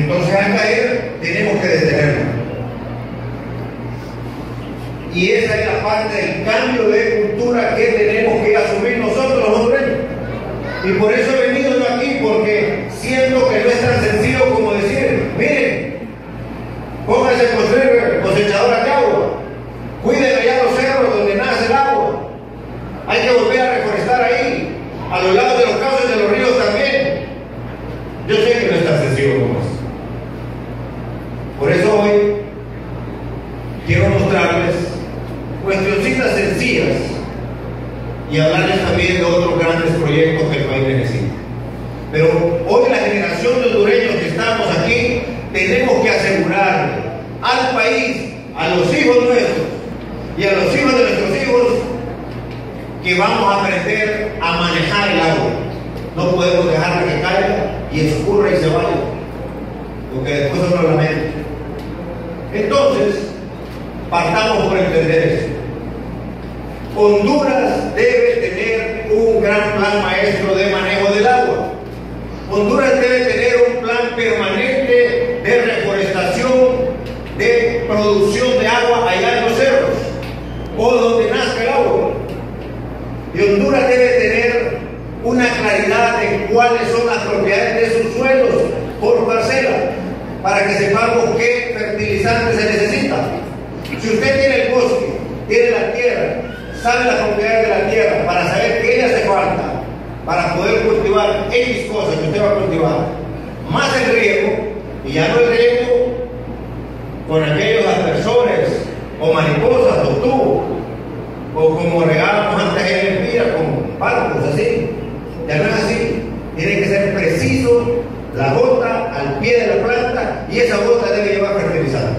Entonces al caer tenemos que detenerlo. Y esa es la parte del cambio de cultura que tenemos que asumir nosotros los hondureños. Y por eso he venido yo aquí, porque siento que no es tan sencillo como decir, miren, pónganse a construir cosechadora de agua, cuiden allá los cerros donde nace el agua, hay que volver a reforestar ahí, a los lados de los cauces de los ríos también. Yo sé que no es tan sencillo como eso. Por eso hoy quiero mostrarles cuestioncitas sencillas y hablarles también de otros grandes proyectos que el país necesita. Pero hoy la generación de hondureños que estamos aquí tenemos que asegurarle al país, a los hijos nuestros y a los hijos de nuestros hijos que vamos a aprender a manejar el agua. No podemos dejarla que caiga y escurra y se vaya, porque después son los lamentos. Entonces, partamos por entender esto. Honduras debe tener un gran plan maestro de manejo del agua. Honduras debe tener un plan permanente de reforestación, de producción de agua allá en los cerros o donde nazca el agua. Y Honduras debe tener una claridad de cuáles son las propiedades de sus suelos para que sepamos qué fertilizante se necesita. Si usted tiene el bosque, tiene la tierra, sabe las propiedades de la tierra, para saber qué le hace falta, para poder cultivar X cosas que usted va a cultivar, más el riego, y ya no el riego con aquellos aspersores, o mariposas, o tubos, o como regábamos antes en el Empira, con palcos así. Ya no es así. Tiene que ser preciso la gota al pie de la planta y esa gota debe llevar fertilizante.